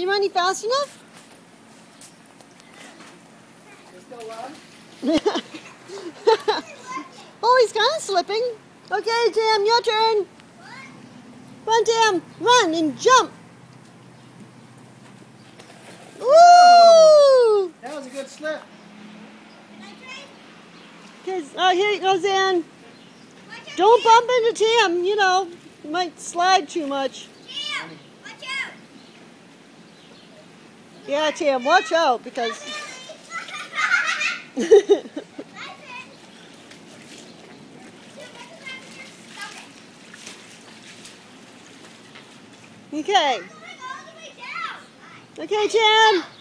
You running fast enough? oh, he's kind of slipping. Okay, Tim, your turn. Run, Tim. Run and jump. Woo! That was a good slip. Cause, oh, here he goes in. Don't bump into Tim, you know. You might slide too much. Yeah, Tim, watch out because. okay. Okay, Tim.